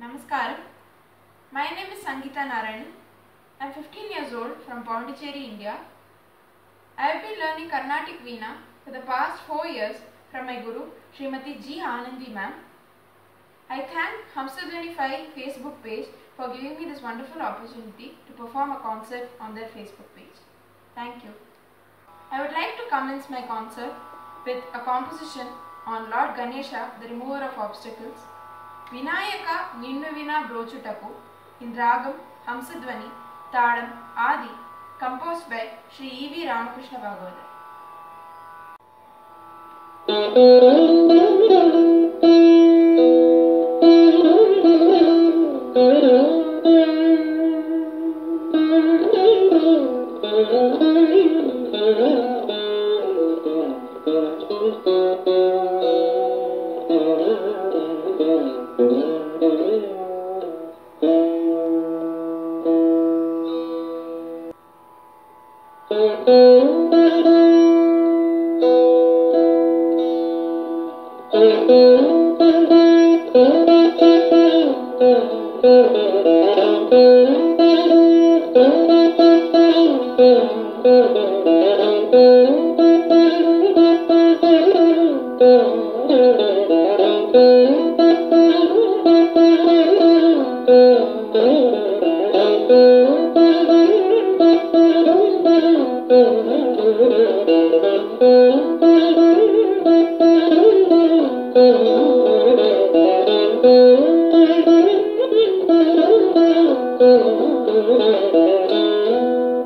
Namaskaram. My name is Sangeetha Narayan. I am 15 years old from Pondicherry, India. I have been learning Carnatic Veena for the past 4 years from my guru, Srimati G. Anandi ma'am. I thank Hamsadhwani 5 Facebook page for giving me this wonderful opportunity to perform a concert on their Facebook page. Thank you. I would like to commence my concert with a composition on Lord Ganesha, the remover of obstacles. Vinayaka నిన్ను వినా బ్రోచుటకు in రాగం హంసధ్వని తాళం Adi compose by Shri E Ramakrishna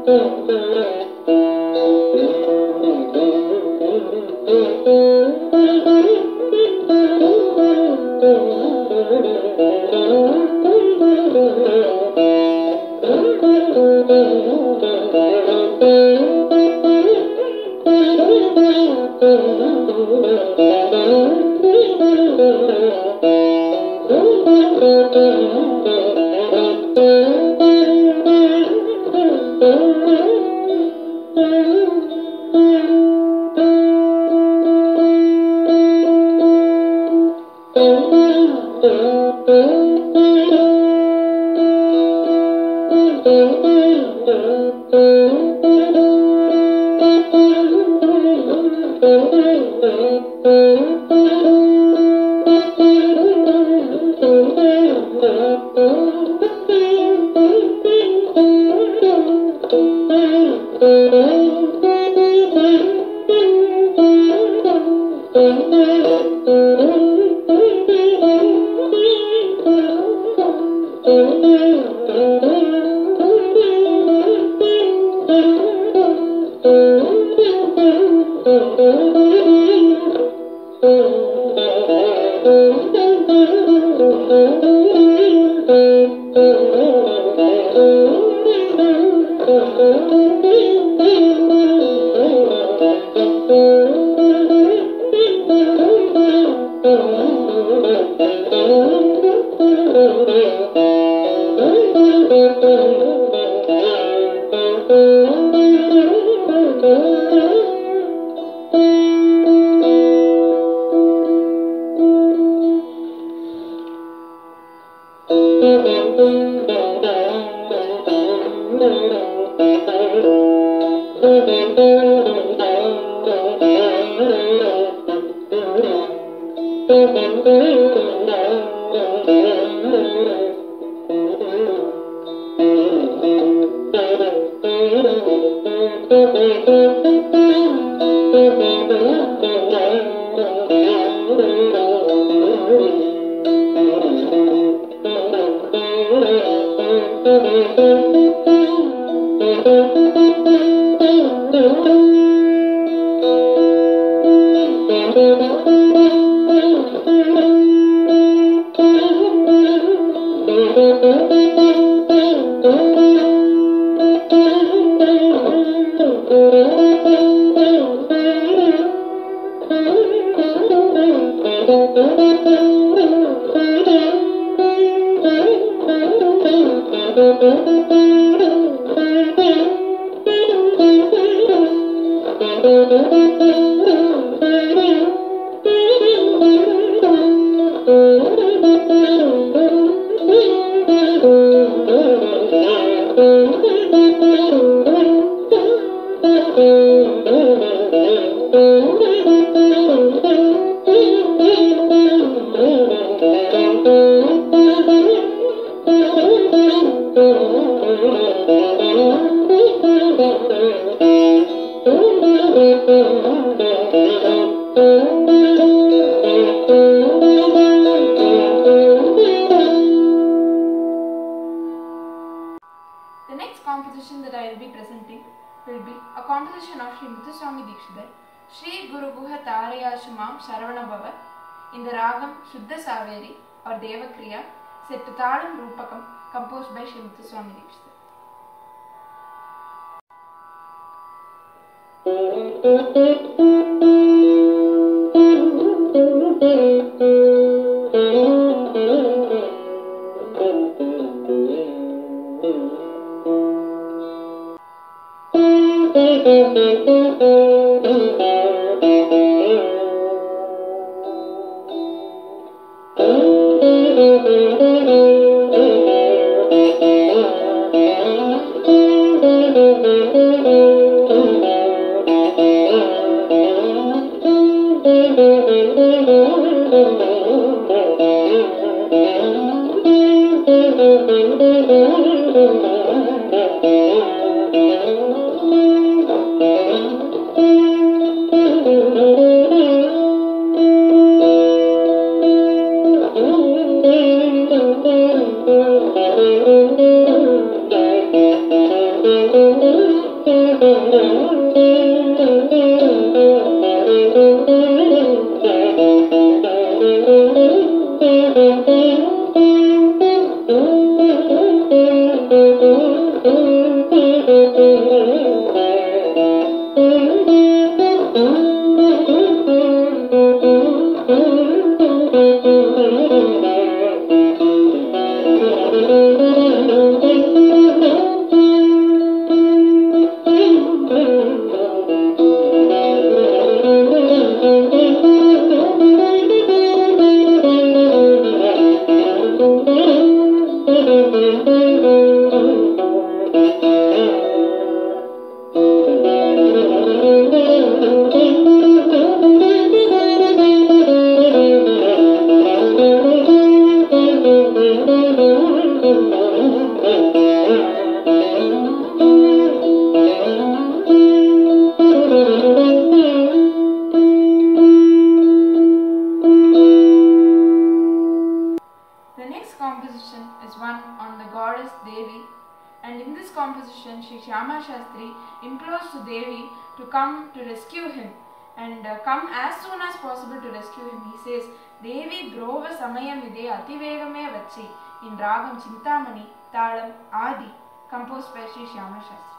Thank you. Thank you. Arroz baixa votação mista. ministra. Uhum. Devi, and in this composition, Sri Shastri implores Devi to come to rescue him and uh, come as soon as possible to rescue him. He says, ದೇವಿ ಧ್ರುವ ಸಮಯವಿದೆ ಅತಿವೇಗಮೇ ವಚ್ಚಿ in ragam Chintamani ತಾಳಂ Adi composed by Shri Shyama Shastri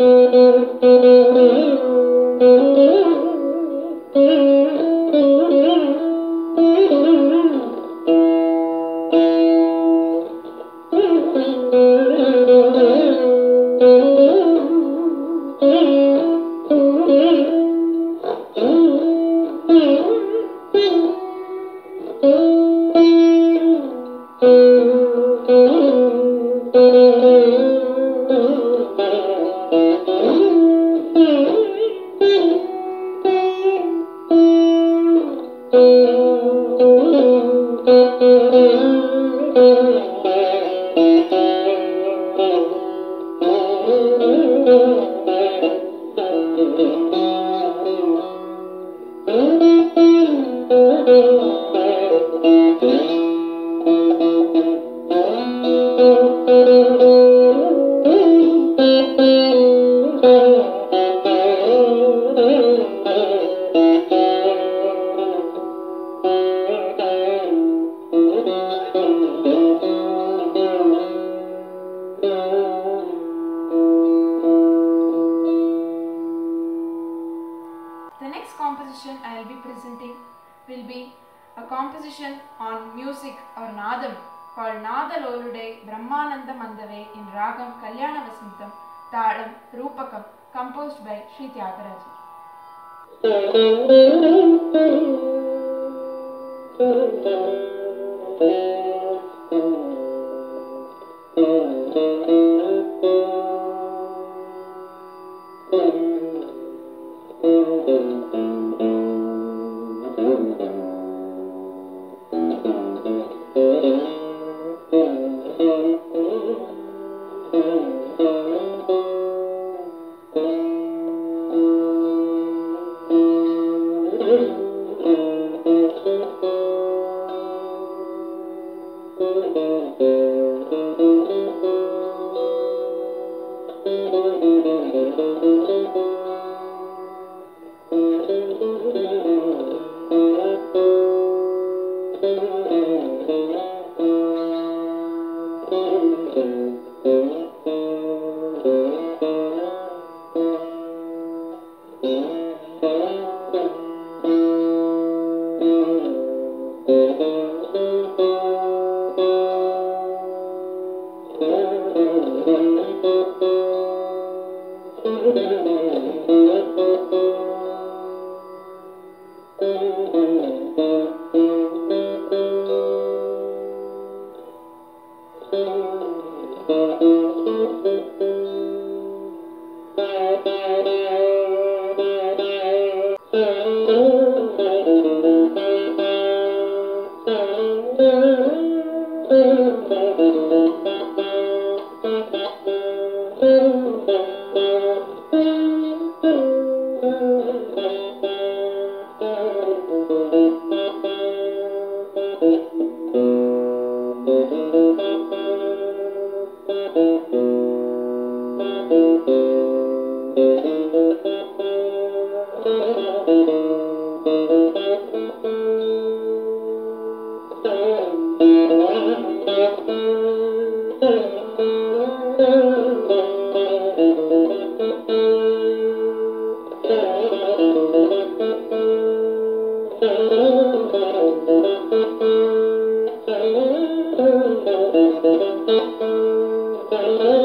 thank you Oh. Thank you.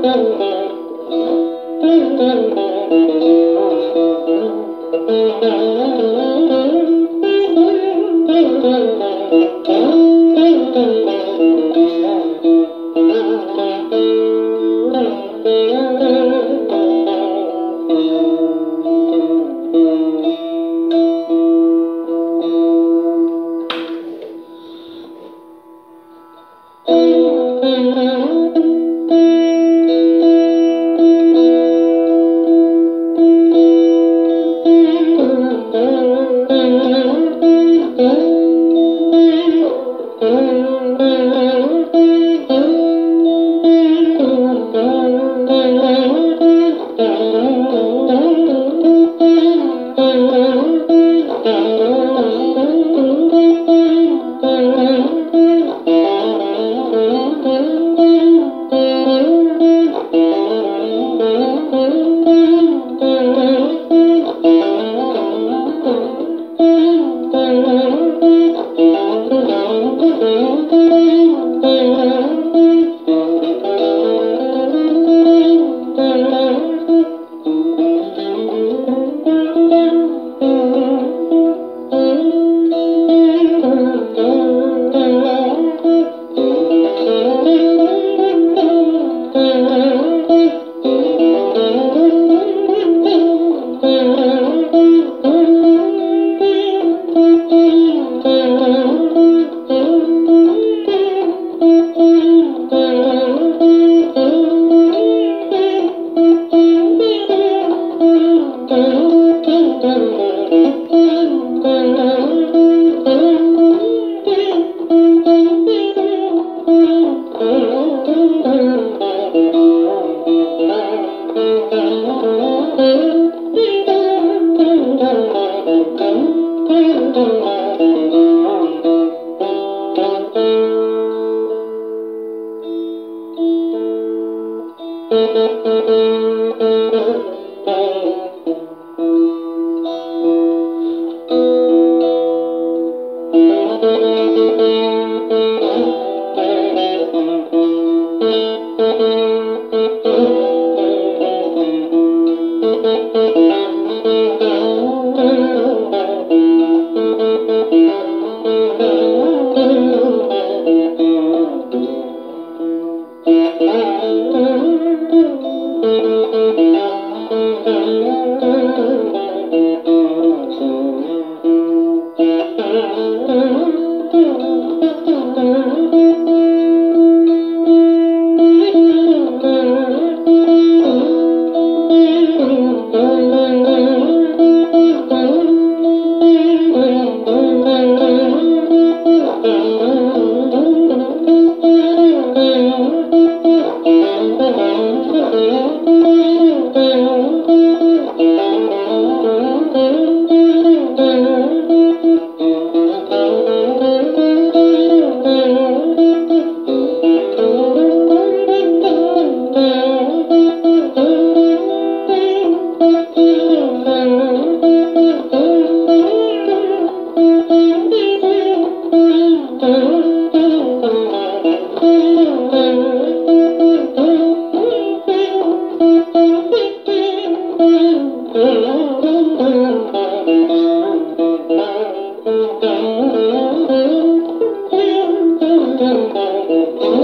Thank you. Thank you.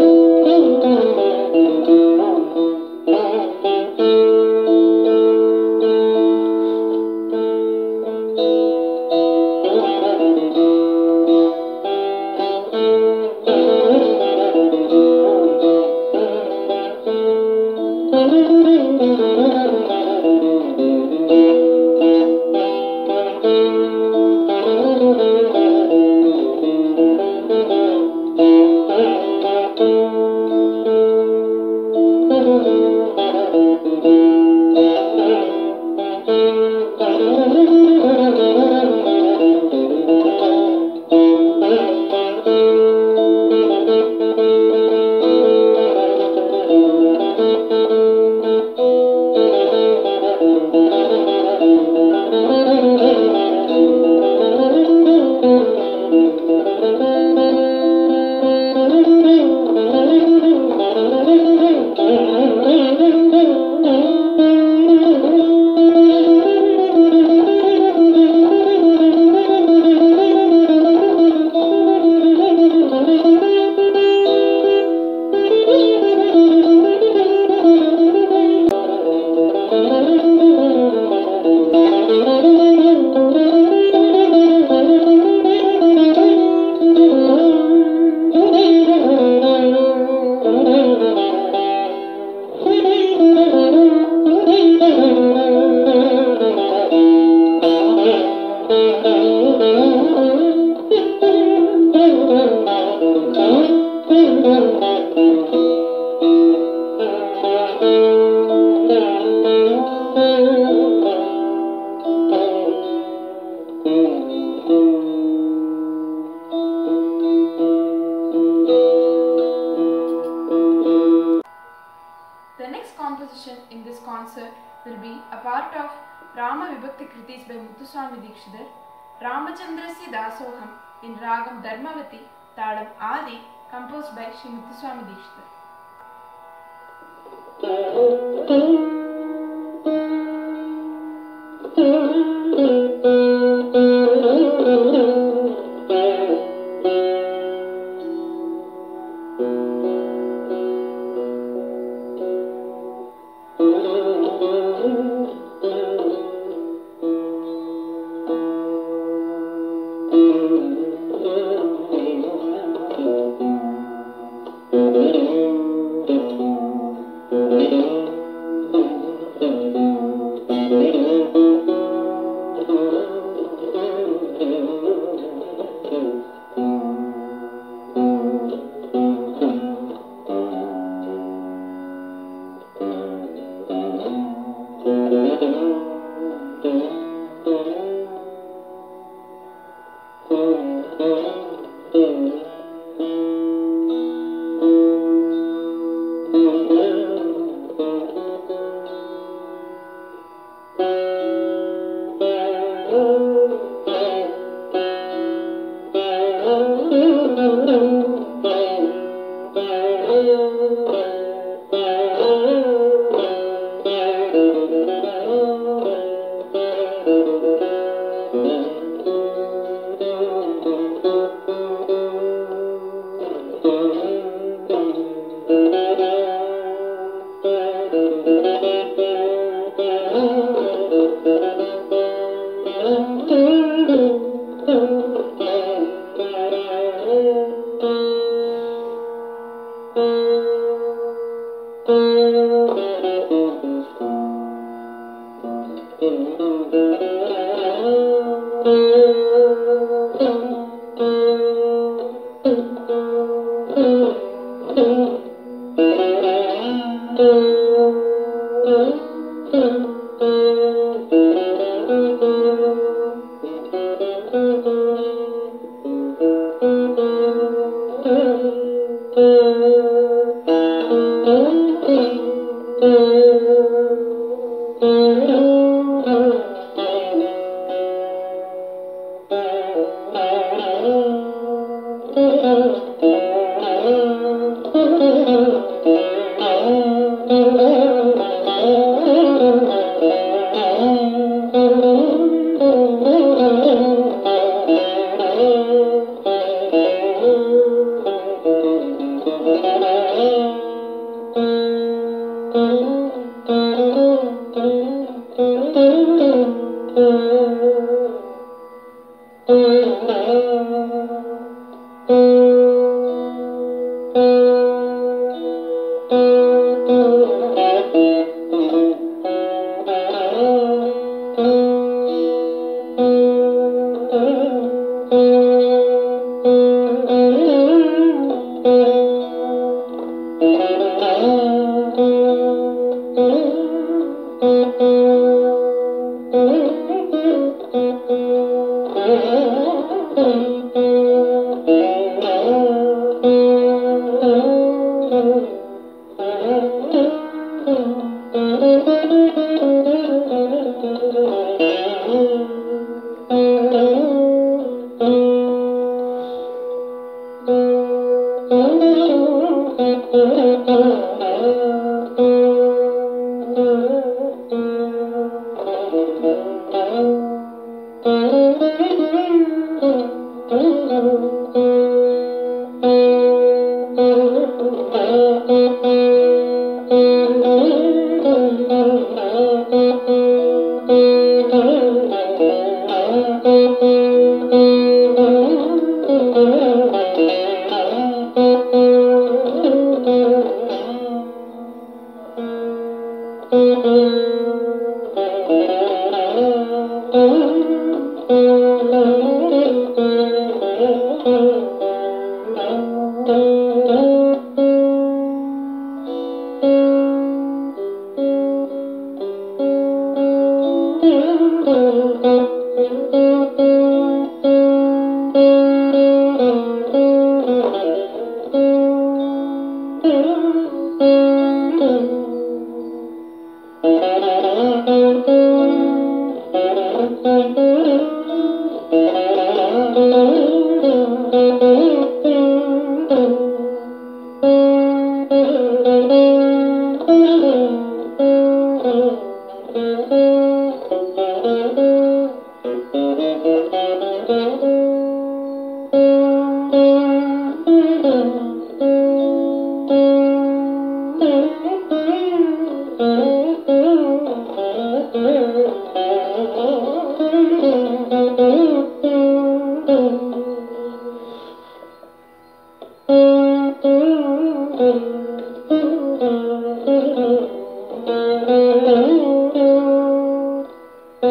will be a part of Rama Vibhakti Kritis by Muthuswami Dikshidhar, ramachandrasi Dasoham in Ragam Dharmavati, Talam Adi, composed by Sri Muthuswami Dikshidhar.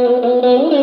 Thank you.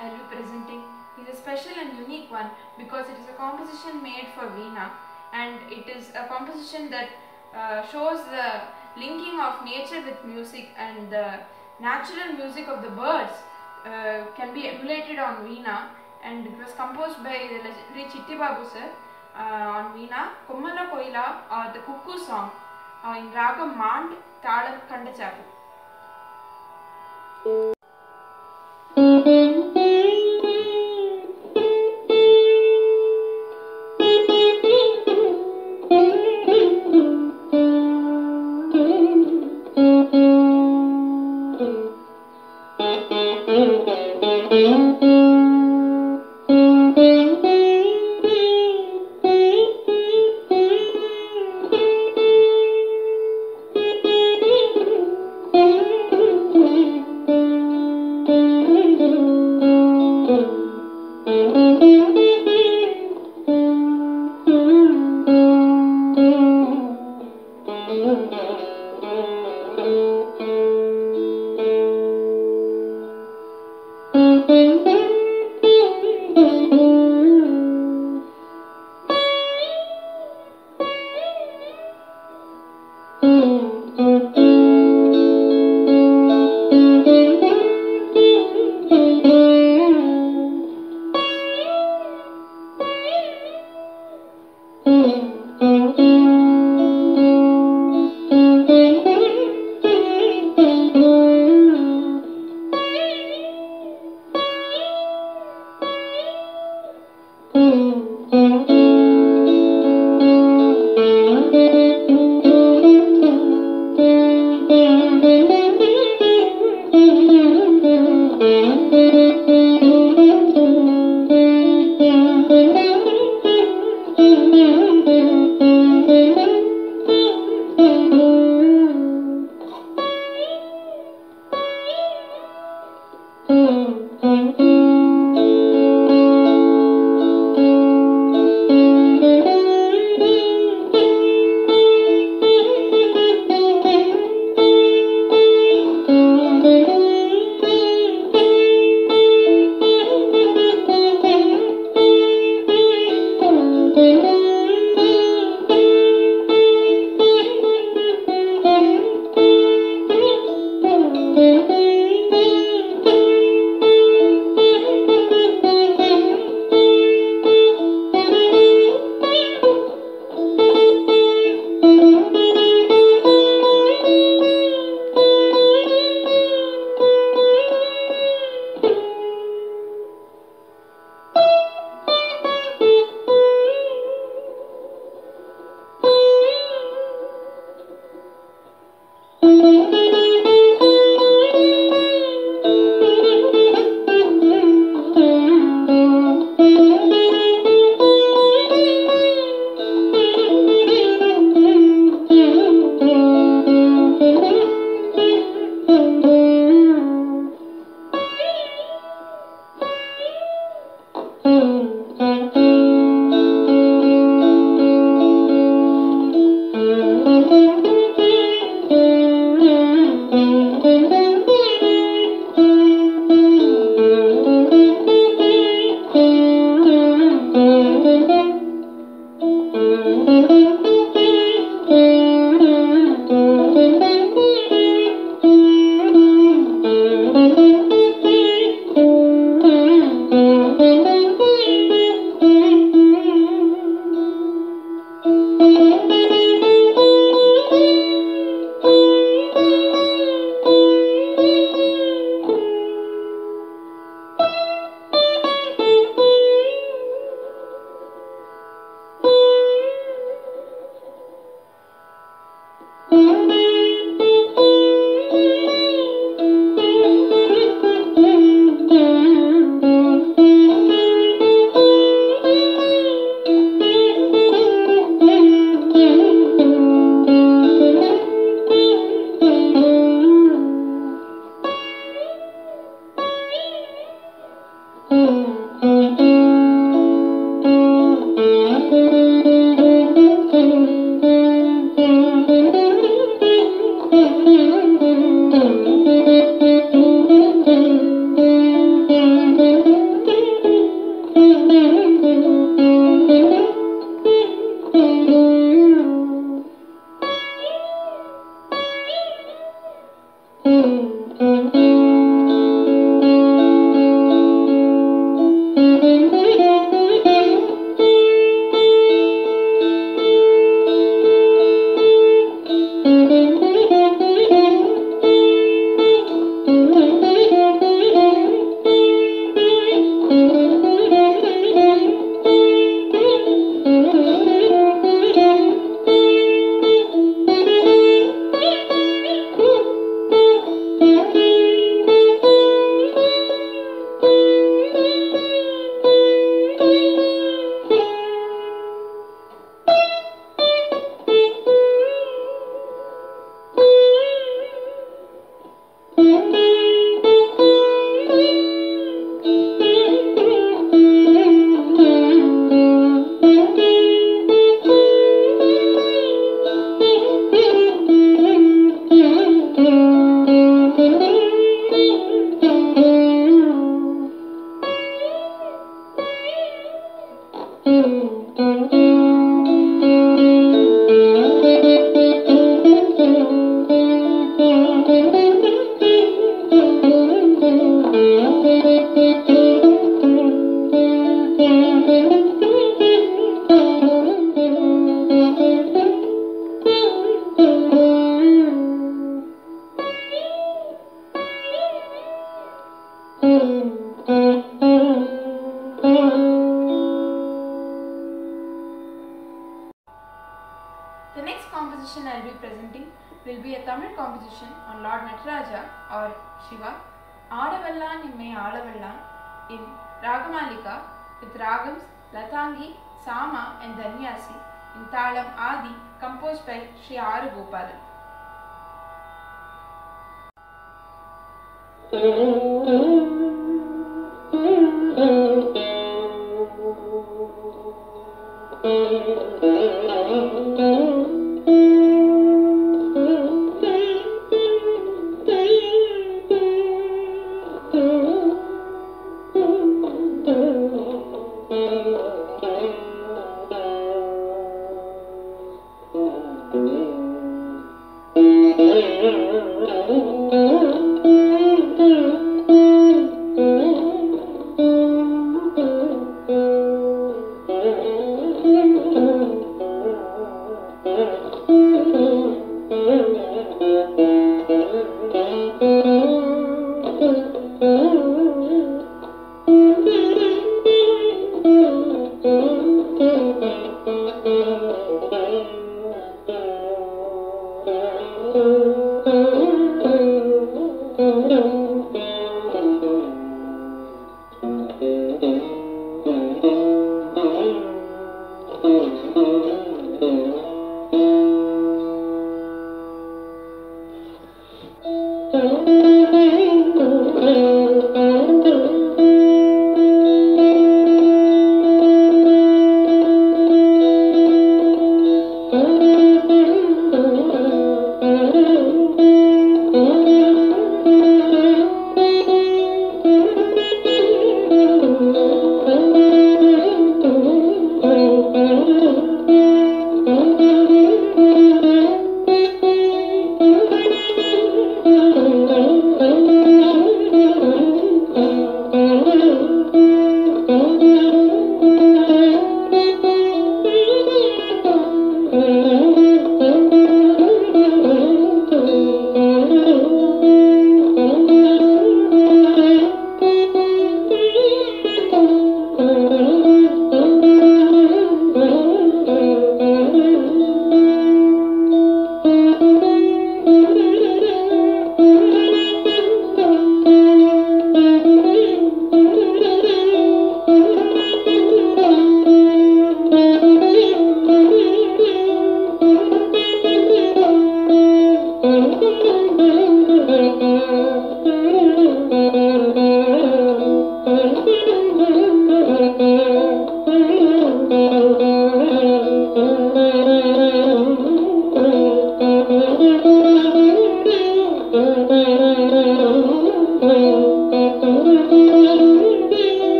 I will be presenting. Is a special and unique one because it is a composition made for Veena. And it is a composition that uh, shows the linking of nature with music and the natural music of the birds uh, can be emulated on Veena. And it was composed by the legendary Chitti Babu sir uh, on Veena, Kummala Koila or the Cuckoo song uh, in Ragam Mand Talam Kandachapu.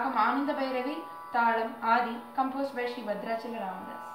రాగం ఆనంద భైరవి తాళం Adi compose by Shri Bhadrachala Ramadas